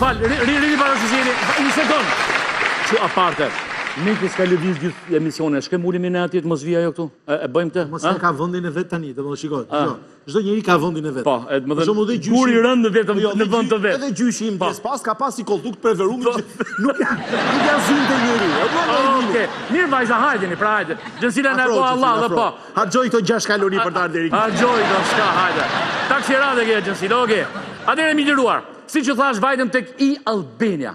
Fal, rrini rrini para se jeni. Një sekond. Çu a parte. Miki s'ka lëviz gjithë emisionin. Shkëmb u ul aty të mos vija ajo këtu. E, e bëjmë këtë. Mos ka vendin e vet tani, domethënë shikoj. Ah. Çdo njeri ka vendin e vet. Po, e më thënë. Dhe gjyshi. Guri i rëndë vetëm jo, në vend të vet. Edhe gjyshi im po. pas ka pasi kolltuk të preferuar po. që nuk janë nuk janë zyrë të njëri. Okej. Mirë vajza, hajdeni, pra hajde. Xhensila na po Allah dhe po. Harxhoj këto 6 kalori për të ardhur deri këtu. Harxho diçka, hajde. Taksirat që Xhensila, okej. Atëherë mirë. Siç u thash, vajtëm tek e-Albania.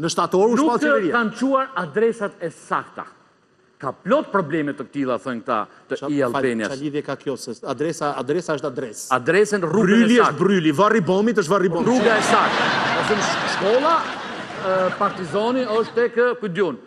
Në shtator u shpall qeveria. Nuk kanë çuar adresat e sakta. Ka plot probleme të tilla thonë këta të e-Albanias. Çfarë lidhje ka kjo se adresa adresa është adresë. Adresën rrugën e saktë. Bryli është bryli, Varri i Bamit është Varri i Bamit. Rruga e saktë. Shkolla Partizani është tek 21-shi.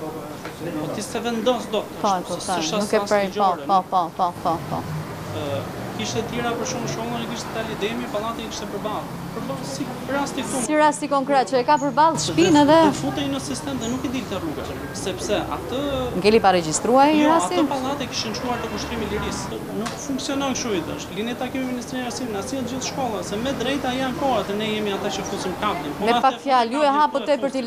Po ti se vendos dot ashtu, se së shasë së asë një gjore. Po, po, po, po, po, po. Kishte të tjera për shumë shumë, në kishte te Ali Demi, pallatin kishte përballë. Përballë, si rasti këtu. Si rasti konkret, që e ka përballë shpinë edhe... Dhe futej në sistem dhe nuk i dilte rruga, sepse atë... Ngeli pa regjistruar rasti? Jo, atë pallatin kishin çuar te Kushtrimi i Lirisë. Nuk funksionon kështu i dështë. Lini takim me Ministrinë e Arsimit, në asilë gjithë shkolla, se me drejta janë koha të ne jemi ata që fusëm kabllin. Po me pak fjalë, ju e hapët për t'i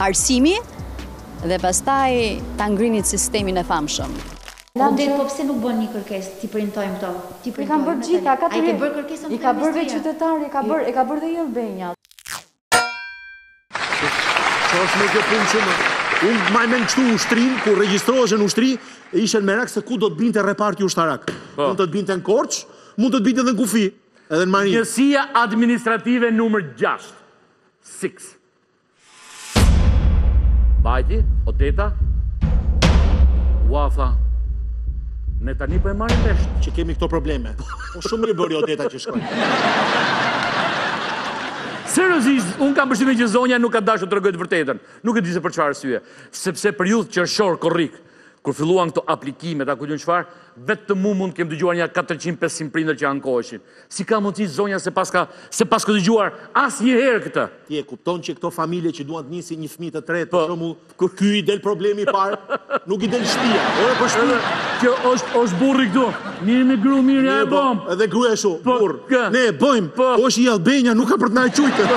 Arsimi dhe pastaj ta ngrinit sistemin e famshëm. Odeta po pse nuk bën një kërkesë t'i printojmë këto t'i printojmë i ka bërë gjitha ka bërë kërkesën i ka bërë veç qytetari e ka bërë e ka bërë dhe e-Albania. Çfarë është me kjo punë që më? Unë mbaj mend kështu ushtrinë, kur regjistroheshe në ushtri, e ishen merak se ku do të binte reparti ushtarak. Po. Mund të të binte në Korçë, mund të të binte edhe në kufi, edhe në marinë. Njësia administrative numër 6. Six. Bajti, Odeta, Uafa, Ne tani po e marrim vesh që kemi këto probleme. Po shumë mirë bëri Odeta që shkoi. Seriozisht, un kam përshtypjen që zonja nuk ka dashur të tregoj të vërtetën. Nuk e di se për çfarë arsye. Sepse për qershor korrik, kur filluan këto aplikimet, të kujtohet çfarë, vetëm un mund të kem dëgjuar një 400-500 prindër që ankoheshin. Si ka mundësi zonja s'e paska s'e paska dëgjuar asnjëherë këtë. Ti e kupton që këto familje që duan të nisin një fëmijë të tretë, për shembull, kur ky i del problemi i parë, nuk i del shtëpia. Ore po shtëpi. Kjo është është burri këtu. Mirë me gru, mirë ja e po, bëm. Edhe gruaja ashtu, po, burrë. Kë? Ne e bëjmë. Po. po është e-Albania, nuk ka për të na e çujtë.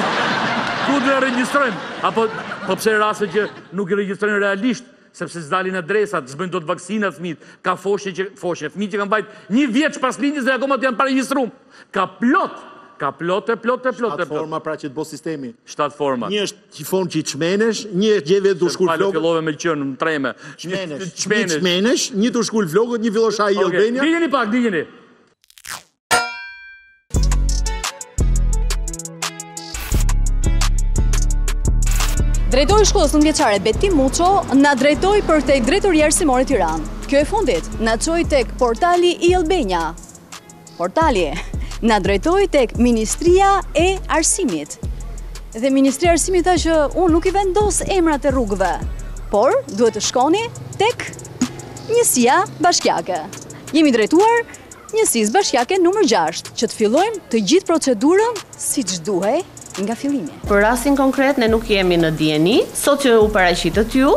Ku do e regjistrojmë? Apo po ka raste që nuk i regjistrojnë realisht Sepse s'dalin adresat, s'bëjnë dot vaksinat fëmijët, ka foshnje që foshnje, fëmijë që kanë bërë një vjeç pas lindjes dhe akoma janë pa regjistrum. Ka plot, ka plot e plot e plot e plot. Shtatë forma pra që të bo sistemi. Shtatë forma. Një është një formë që i çmenesh, një e gjen vetë të shkul flokët. Më fal, fillove me qen, më treme. Çmenesh. Çmenesh. Një çmenesh, një të shkul flokët, një fillosh e-Albania. Okej, dëgjojeni pak, dëgjojeni. Drejtori i shkollës nëntëvjeçare Betim Muço na drejtoi për tek Drejtoria Arsimore Tiranë. Kjo e fundit na çoi tek portali e-Albania. Portali na drejtoi tek Ministria e Arsimit. Dhe Ministria e Arsimit tha që unë nuk i vendos emrat e rrugëve, por duhet të shkoni tek njësia bashkiake. Jemi drejtuar Njësisë Bashkiake numër gjashtë, që të fillojmë të gjithë procedurën siç duhej nga fillimi. Për rastin konkret ne nuk jemi në dijeni, sot që u paraqitët ju,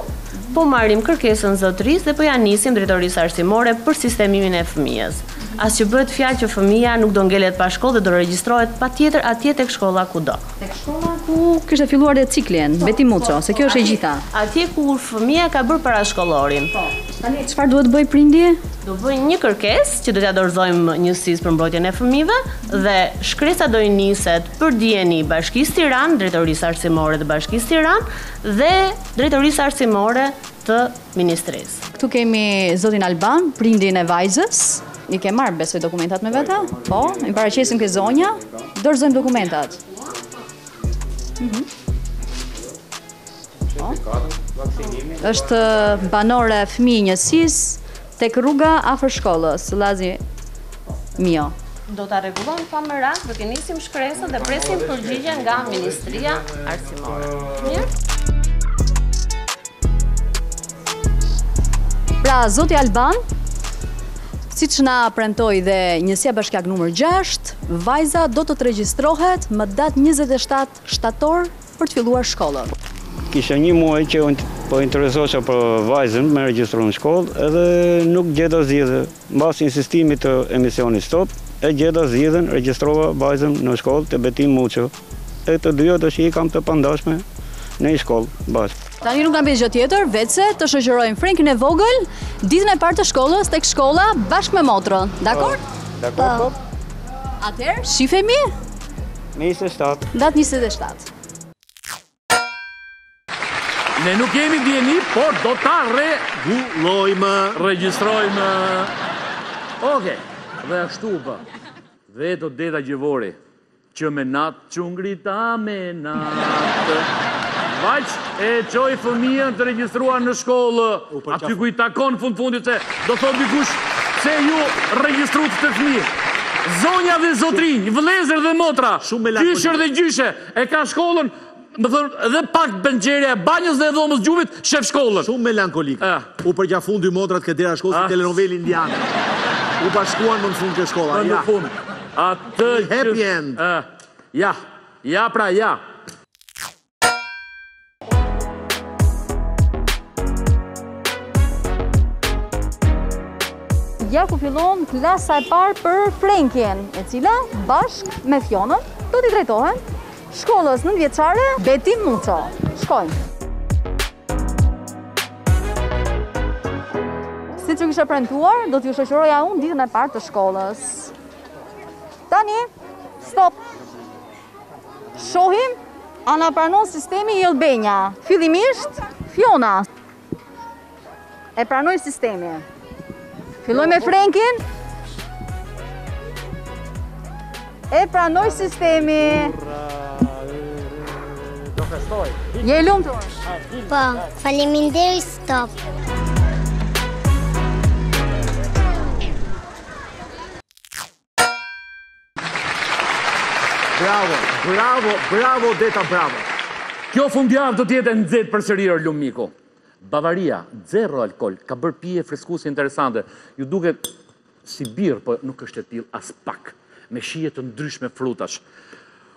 po marrim kërkesën e zotërisë dhe po ia nisim Drejtorisë Arsimore për sistemimin e fëmijës. As që bëhet fjalë që fëmija nuk do ngelet pa shkollë dhe do regjistrohet patjetër atje tek shkolla ku do. Tek shkolla ku kishte filluar dhe ciklin, Betim Muço, se kjo është e gjitha. Atje ku fëmija ka bërë parashkollorin. Po. Tani çfarë duhet të bëjë prindi? Do bëjë një kërkesë që do t'ia dorëzojmë Njësisë për Mbrojtjen e Fëmijëve dhe shkresa do i niset për dijeni Bashkisë Tiranë, Drejtorisë Arsimore të Bashkisë Tiranë dhe Drejtorisë Arsimore të Ministrisë. Këtu kemi zotin Alban, prindin e vajzës. I ke marrë, besoj, dokumentat me vete? Po, i paraqesim ke zonja, dorëzojmë dokumentat. Mhm. Po. Është banore fëmija e njësisë, tek rruga afër shkollës, Llazi Miho. Do ta rregullojmë pa më radh, do të nisim shkresën dhe presim përgjigje nga Ministria Arsimore. Mirë? Pra, zoti Alban, siç na premtoi dhe njësia bashkiake numër 6, vajza do të të regjistrohet më datë 27 shtator për të filluar shkollën. Kisha një muaj që po interesosha për vajzën me e regjistru në shkollë edhe nuk gjeta zgjidhje. Mbas insistimit të emisionit Stop, e gjeta zgjidhjen, regjistrova vajzën në shkollë te Betim Muço. E të dyja do t'i kam të pandashme në një shkollë bashkë. Tani nuk na mbetet gjë tjetër veçse të shoqërojmë Frenkin e vogël ditën e parë të shkollës tek shkolla bashkë me motrën. Dakord? Po, dakord. Po. po. Atëherë, shifemi? 27. Datë 27. Ne nuk jemi dijeni, por do ta rregullojmë. Regjistrojmë. Oke, dhe ashtu u bë. Dhe Deta Gjevori, që me natë u ngrita me natë. Vajta e çoj fëmijën të regjistruar në shkollë, aty ku i takon fund fundit se do thot dikush se ju regjistru këtë fëmijë. Zonja dhe zotërinj, vëllezër dhe motra, gjyshër dhe gjyshe, E ka shkollën, më thënë, edhe pak penxherja e banjës dhe e dhomës së gjumit, shef shkollën. Shumë melankolike. U përqafuan dy motrat ke dera e shkollës si telenovelë indiane. U bashkuan më në fund ke shkolla. Më në fund. Atë që... Happy end. Ja, ja pra, ja. Ja ku fillon klasa e parë për Frenkin, e cila bashkë me Fionën do t'i drejtohen shkollës nëntëvjeçare Betim Muço. Shkojmë! Siç u kishte premtuar, do t'ju shoqëroja unë ditën e parë të shkollës. Tani, stop! Shohim, a na pranon sistemi e-Albania. Fillimisht, Fiona. E pranoi sistemi. Fillojmë me Frenkin. E pranoi sistemi. Do festoj. Je e lumtur? Po, faleminderit Stop. Bravo, bravo, bravo, Deta, bravo. Kjo fundjavë do të jetë e nxehtë përsëri or lum miku. Bavaria, zero alkool, ka bërë pije freskuese interesante. Ju duket si birrë, po nuk është e tillë aspak. Me shije të ndryshme frutash.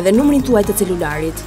Edhe numrin tuaj të celularit.